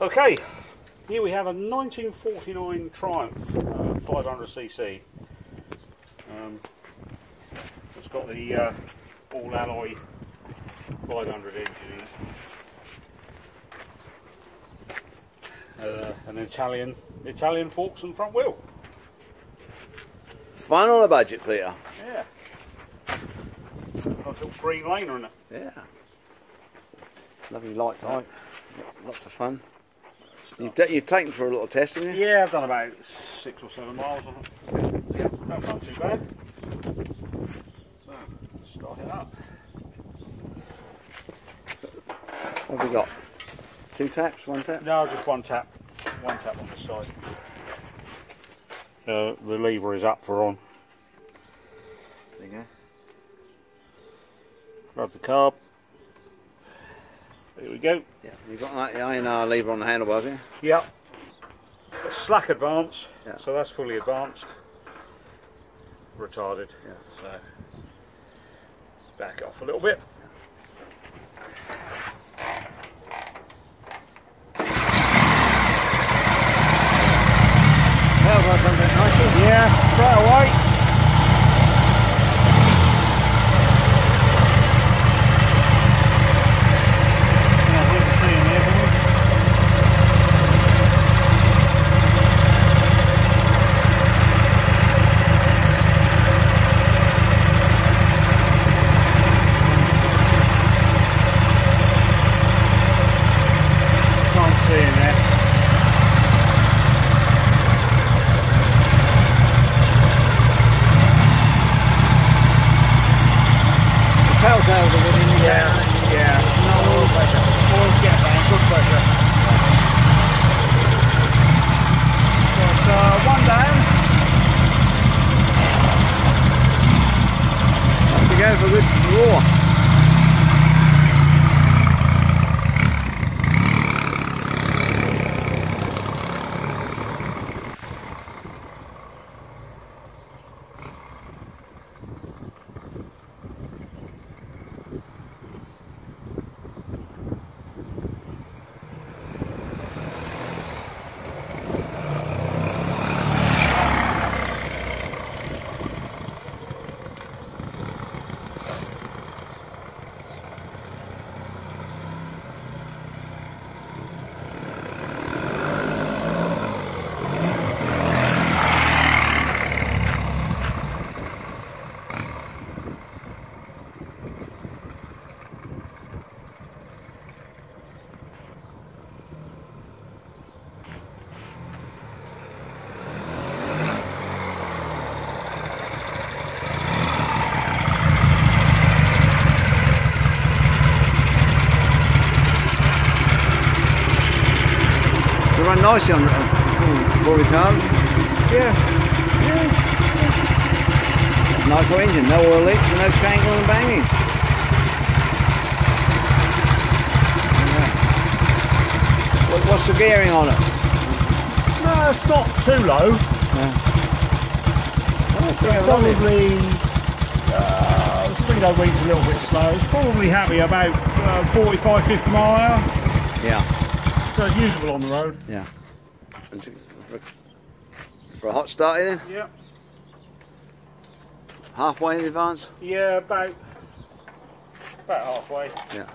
Okay, here we have a 1949 Triumph uh, 500cc. Um, it's got the uh, all alloy 500 engine in it. Uh, an Italian Italian forks and front wheel. Fun on a budget, Peter. Yeah. Nice little green liner in it. Yeah. Lovely light type. Lots of fun. You've, you've taken for a little test, haven't you? Yeah, I've done about six or seven miles on it. Yeah, not too bad. So, start it up. What have we got? Two taps, one tap? No, just one tap. One tap on the side. Uh, the lever is up for on. There you go. Grab the carb. There we go. Yeah, you've got an INR lever on the handlebars, yeah? Yep. Slack advance, Yeah. so that's fully advanced. Retarded. Yeah. So back off a little bit. That done that nicely? Yeah, straight away. Yeah, here's the thing there, boys. In there. The in the Yeah, yeah. No oil pressure. Down, good pressure. Got uh, one down. Off we go for roar. You run nicely on uh, Rory cars. Yeah. Nice engine, no oil leaks and no shangling and banging. Yeah. What, what's the gearing on it? No, it's not too low. Oh, pretty. Probably uh, the speed I read's a little bit slow. It's probably happy about uh, 45, 50 mile an hour. Yeah, So it's usable on the road. yeah. For a hot start then, Yeah. halfway in advance. Yeah, about about halfway. Yeah.